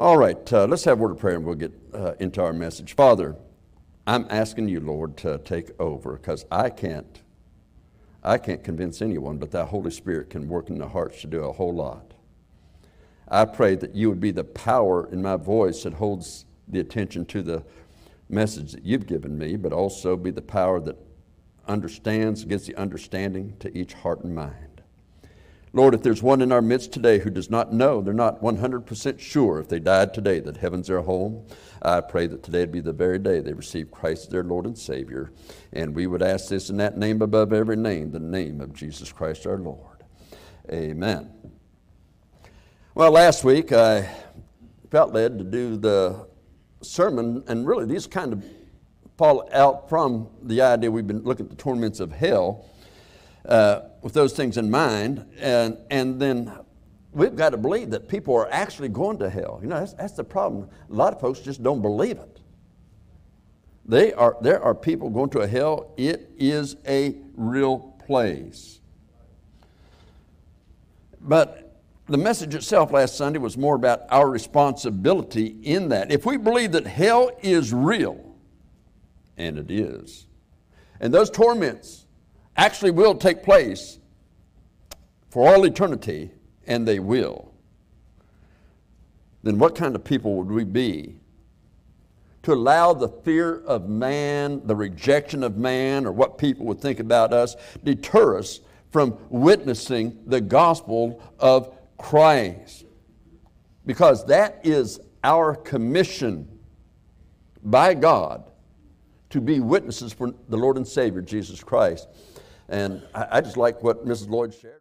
All right, uh, let's have a word of prayer and we'll get uh, into our message. Father, I'm asking you, Lord, to take over because I can't, I can't convince anyone, but that Holy Spirit can work in the hearts to do a whole lot. I pray that you would be the power in my voice that holds the attention to the message that you've given me, but also be the power that understands, gives the understanding to each heart and mind. Lord, if there's one in our midst today who does not know, they're not 100% sure if they died today that heaven's their home, I pray that today would be the very day they receive Christ as their Lord and Savior. And we would ask this in that name above every name, the name of Jesus Christ our Lord. Amen. Well, last week I felt led to do the sermon, and really these kind of fall out from the idea we've been looking at the torments of hell uh, with those things in mind. And, and then we've got to believe that people are actually going to hell. You know, that's, that's the problem. A lot of folks just don't believe it. They are, there are people going to a hell. It is a real place. But the message itself last Sunday was more about our responsibility in that. If we believe that hell is real, and it is, and those torments actually will take place for all eternity, and they will, then what kind of people would we be to allow the fear of man, the rejection of man, or what people would think about us deter us from witnessing the gospel of Christ? Because that is our commission by God to be witnesses for the Lord and Savior Jesus Christ. And I, I just like what Mrs. Lloyd shared.